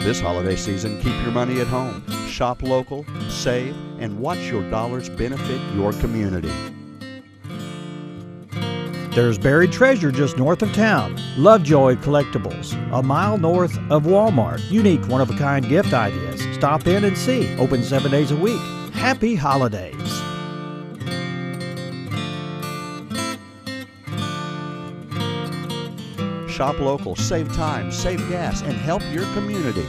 This holiday season, keep your money at home. Shop local, save, and watch your dollars benefit your community. There's buried treasure just north of town. Lovejoy Collectibles, a mile north of Walmart. Unique one of a kind gift ideas. Stop in and see. Open seven days a week. Happy holidays. Shop local, save time, save gas, and help your community.